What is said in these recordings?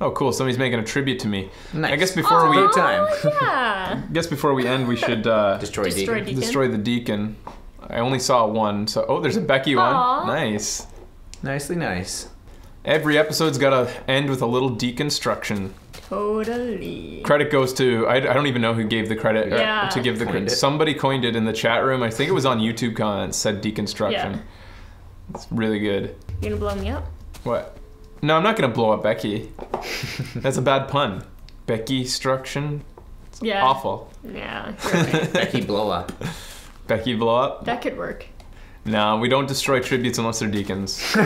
Oh, cool. Somebody's making a tribute to me. Nice. I guess before we About time. Yeah. I guess before we end, we should uh, Destroy, Destroy Deacon. Deacon. destroy the deacon. I only saw one, so oh, there's a Becky Aw. one. Nice. Nicely nice. Every episode's got to end with a little Deacon-struction. Totally. Credit goes to I, I don't even know who gave the credit uh, Yeah. to give the credit. Somebody coined it in the chat room. I think it was on YouTube comments. Said Deacon-struction. Yeah. It's really good. You're gonna blow me up? What? No, I'm not gonna blow up Becky. That's a bad pun. Becky struction. Yeah. Awful. Yeah. right. Becky blow up. Becky blow up. that could work. No, we don't destroy tributes unless they're deacons.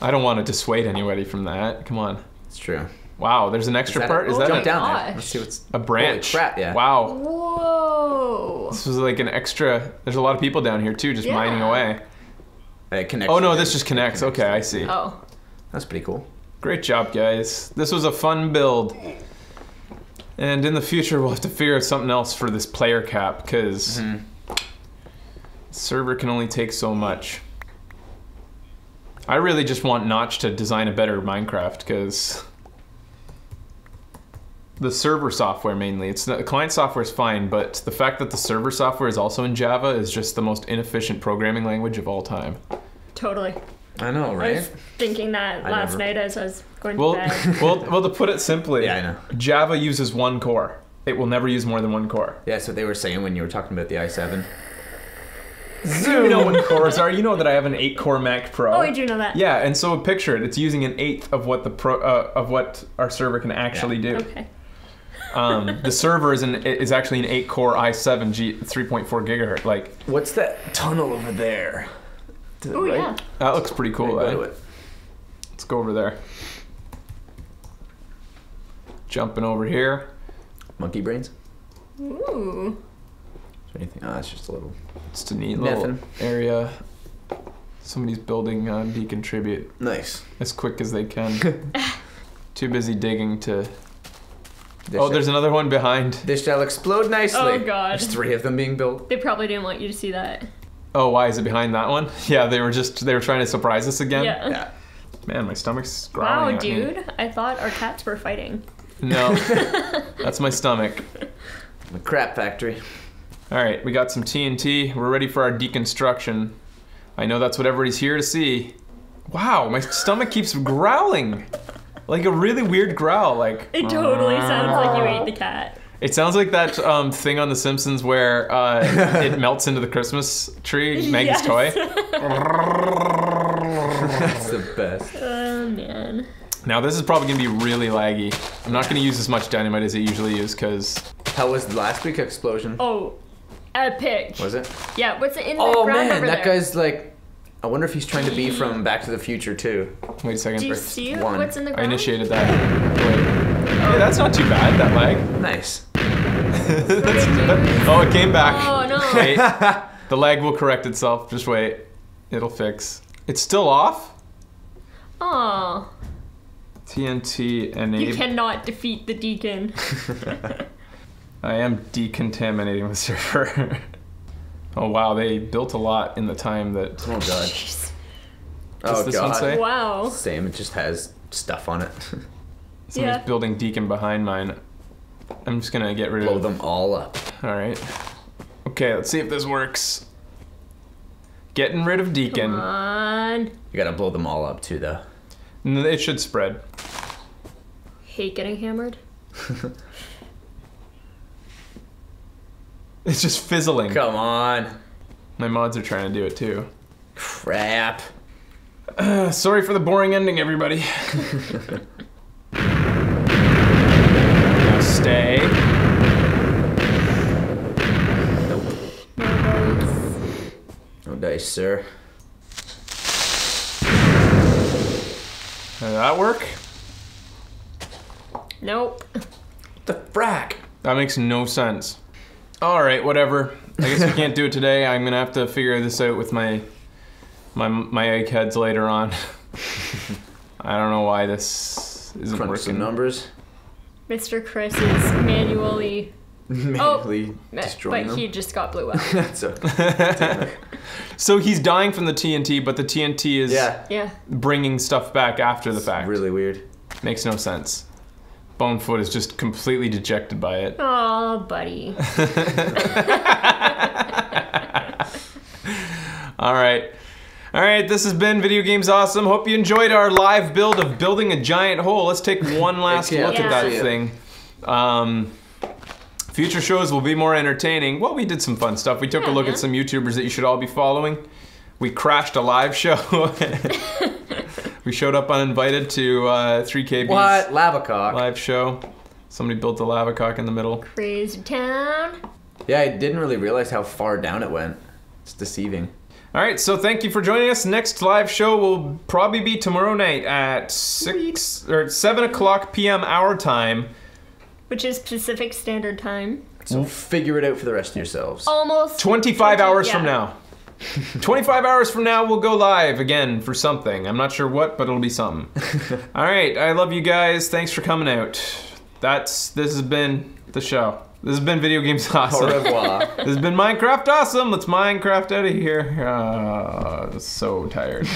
I don't want to dissuade anybody from that. Come on. It's true. Wow, there's an extra that part. it? Is oh, that Jump a, down there. Let's see what's. a branch? Holy crap, yeah. Wow. Whoa. This was like an extra. There's a lot of people down here too, just mining away. Uh, connection. Oh no, this just connects. Okay, I see. Oh. That's pretty cool. Great job, guys. This was a fun build. And in the future, we'll have to figure out something else for this player cap because Mhm. server can only take so much. I really just want Notch to design a better Minecraft because the server software mainly. It's the client software is fine, but the fact that the server software is also in Java is just the most inefficient programming language of all time. Totally. I know, I right? was thinking that I last never- night as I was going Well, to bed. well, well. To put it simply, Yeah, I know. Java uses one core. It will never use more than one core. Yeah, that's what they were saying when you were talking about the i7. You know what cores are. You know that I have an eight-core Mac Pro. oh, I do know that. Yeah, and so picture it. It's using an eighth of what the pro uh, of what our server can actually do. Okay. Um, the server is an is actually an eight-core i7 G 3.4 gigahertz. Like What's that tunnel over there? Oh right? yeah. that looks pretty cool. Go to eh? Let's go over there. Jumping over here. Monkey brains? Ooh. Is there anything? Oh, it's just a little. It's a neat little Nothing. area. Somebody's building uh, decontribute Nice. as quick as they can. Too busy digging to. This Oh, there's another one behind. This shall explode nicely. Oh, God. There's three of them being built. They probably didn't want you to see that. Oh, why is it behind that one? Yeah, they were just they were trying to surprise us again. Yeah. Yeah. Man, my stomach's Wow, growling at me. dude. I thought our cats were fighting. No, that's my stomach. The crap factory. All right, we got some TNT. We're ready for our Deacon-struction. I know that's what everybody's here to see. Wow, my stomach keeps growling, like a really weird growl. Like It totally sounds like you ate the cat. it sounds like that um, thing on The Simpsons where uh, it melts into the Christmas tree, Maggie's Yes. toy. That's the best. Oh man. Now this is probably gonna be really laggy. I'm not gonna use as much dynamite as I usually use because How was the last week explosion? Oh, epic. Was it? Yeah, what's it in the Oh ground man, over that there? guy's like. I wonder if he's trying to be from Back to the Future too. wait a second. Do you Rick. see one. what's in the ground? I initiated that. Wait. Hey, that's not too bad. That lag. Nice. That's- that- oh, it came back. Oh no. Wait. The lag will correct itself. Just wait. It'll fix. It's still off. Oh, TNT and you cannot defeat the deacon. I am decontaminating the server. oh wow, they built a lot in the time that. Oh god. Jeez. Oh this one god. say? Wow. Same. It just has stuff on it. Somebody's Yeah. building Deacon behind mine. I'm just gonna get rid Blow of them all up. All right. Okay, let's see if this works. Getting rid of Deacon. Come Deacon. on. You gotta blow them all up too, though. It should spread. Hate getting hammered. It's just fizzling. Come on. My mods are trying to do it too. Crap. Uh, sorry for the boring ending, everybody. now stay. No dice. No dice, sir. Did that work? Nope. The frack. That makes no sense. All right, whatever. I guess we can't do it today. I'm gonna have to figure this out with my my my eggheads later on. I don't know why this isn't Crunch working. some numbers. Mr. Chris is manually oh, manually But destroying them. he just got blew up. That's okay. So he's dying from the TNT, but the TNT is Yeah. yeah. bringing stuff back after the fact. Really weird. Makes no sense. Bonefoot is just completely dejected by it. Oh, buddy. All right. All right, this has been Video Games Awesome. Hope you enjoyed our live build of building a giant hole. Let's take one last look I at that see thing. Um, future shows will be more entertaining. Well, we did some fun stuff. We took a look yeah. at some YouTubers that you should all be following. We crashed a live show. we showed up uninvited to uh, 3KB's What? Lava cock. live show. Somebody built a lava cock in the middle. Crazy town. Yeah, I didn't really realize how far down it went. It's deceiving. All right, so thank you for joining us. Next live show will probably be tomorrow night at six or seven o'clock p.m. our time. Which is Pacific Standard Time. So figure it out for the rest of yourselves. Almost. 25 hours from now. 25 hours from now, we'll go live again for something. I'm not sure what, but it'll be something. All right, I love you guys. Thanks for coming out. That's this has been the show. This has been Video Games Awesome. Au revoir. this has been Minecraft Awesome. Let's Minecraft out of here. Uh, so tired.